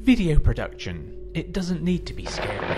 Video production. It doesn't need to be scary.